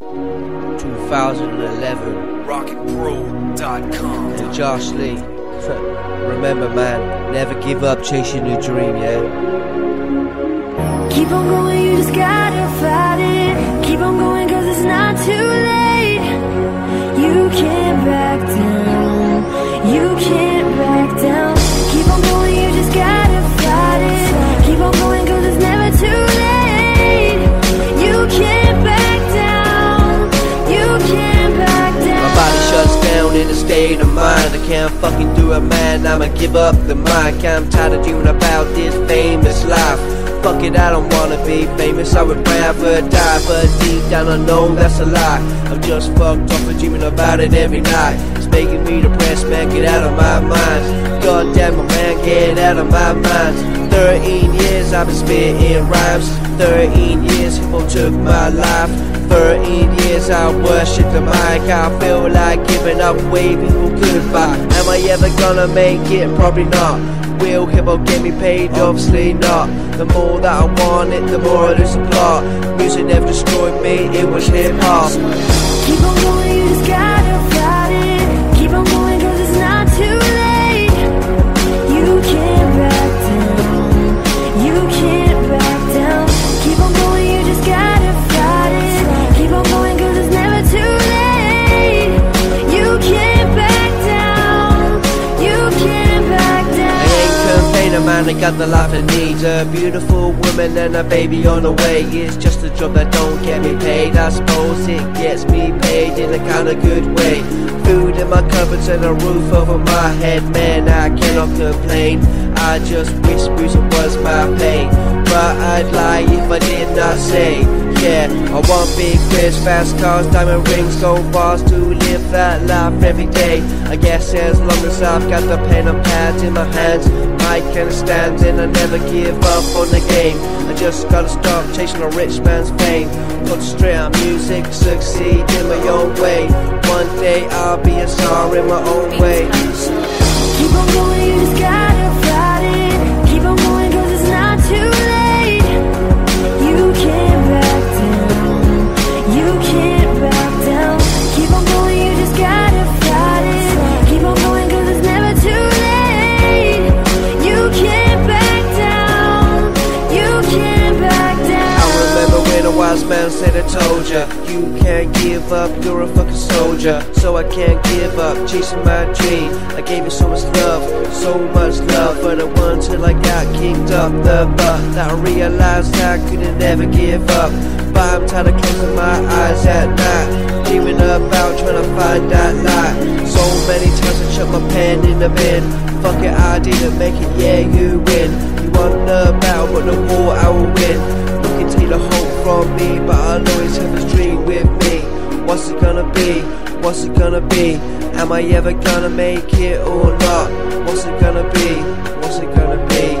2011. RocketPro.com. And Josh Lee. Remember, man, never give up chasing your dream, yeah? Keep on going, you just gotta fight it. Keep on going, cause it's not too late. State of mind. I can't fucking do it, man. I'ma give up the mic. I'm tired of dreaming about this famous life. Fuck it, I don't wanna be famous. I would rather die, but deep down I know that's a lie. I'm just fucked off and dreaming about it every night. It's making me depressed, man. Get out of my mind. God damn it, man. Get out of my mind. 13 years I've been spitting rhymes. 13 years people took my life. 13 years I worship the mic. I feel like giving up, waving people goodbye. Am I ever gonna make it? Probably not. Will hip hop get me paid? Obviously not. The more that I want it, the more I lose the plot. Music never destroyed me, it was hip hop. Keep on going, I got the life I need A beautiful woman and a baby on the way. It's just a job that don't get me paid. I suppose it gets me paid in a kinda good way. Food in my cupboards and a roof over my head. Man, I cannot complain I just wish music was my pain. But I'd lie if I did not say yeah, I want big cribs, fast cars, diamond rings, gold bars to live that life every day. I guess as long as I've got the pen and pad in my hands, I can stand and I never give up on the game. I just gotta stop chasing a rich man's fame. Concentrate on music, succeed in my own way. One day I'll be a star in my own way. Keep on going, wise said I told ya You can't give up, you're a fucking soldier. So I can't give up, chasing my dream. I gave you so much love, so much love But it wasn't till I got kicked up the butt. That I realized I couldn't ever give up. But I'm tired of closing my eyes at night Dreaming about trying to find that light. So many times I chucked my pen in the bin. Fuck it, I didn't make it, yeah you win. You won the battle, but the war I will win Take the hope from me, but I'll always have this dream with me. What's it gonna be? What's it gonna be? Am I ever gonna make it or not? What's it gonna be? What's it gonna be?